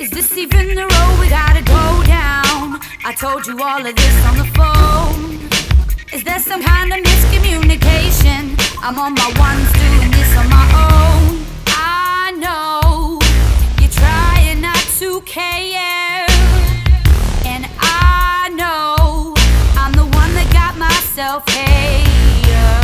Is this even the road we gotta go down? I told you all of this on the phone. Is there some kind of miscommunication? I'm on my ones here.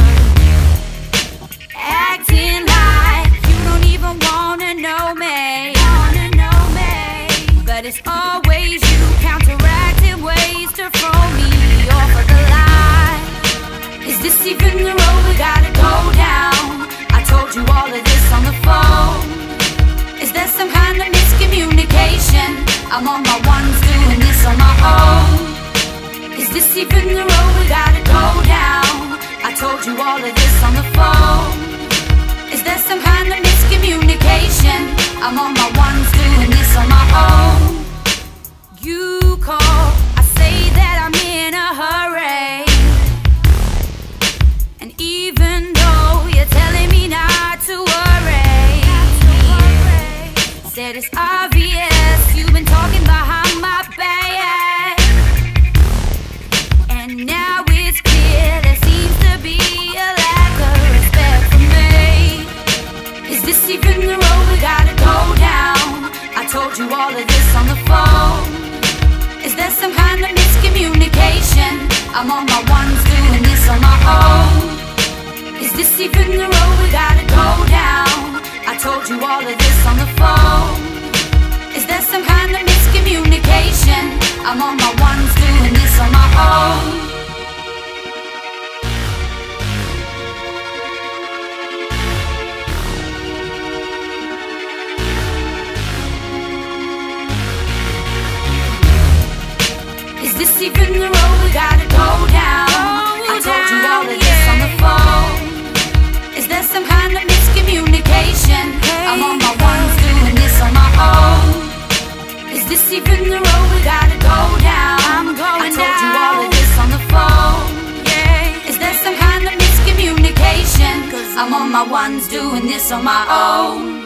Acting like you don't even wanna know me. Wanna know me. But it's always you counteracting ways to throw me off of the line. Is this even the road we gotta go down? I told you all of this on the phone. Is there some kind of miscommunication? I'm on my ones I'm on my ones doing this on my own. You call, I say that I'm in a hurry. And even though you're telling me not to worry, said it's obvious You all of this on the phone. Is there some kind of miscommunication? I'm on my ones doing this on my own. Is this even the road we gotta go down? I told you all of this on the phone. Is there some kind of miscommunication? I'm on my Is this even the road we gotta go down? I told you all of this on the phone. Is there some kind of miscommunication? I'm on my ones doing this on my own. Is this even the road we gotta go down? I'm going I told you all of this on the phone. Yeah. Is there some kind of miscommunication? Cause I'm on my ones doing this on my own.